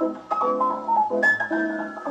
Música